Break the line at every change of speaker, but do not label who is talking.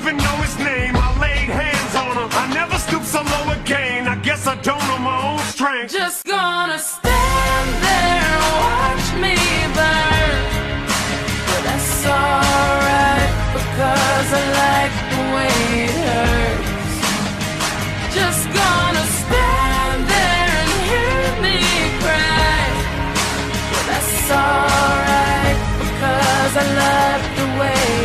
even know his name. I laid hands on him. I never stoop so low again. I guess I don't know my own strength.
Just gonna stand there and watch me burn. But that's alright because I like the way it hurts. Just gonna stand there and hear me cry. But that's alright because I love the way.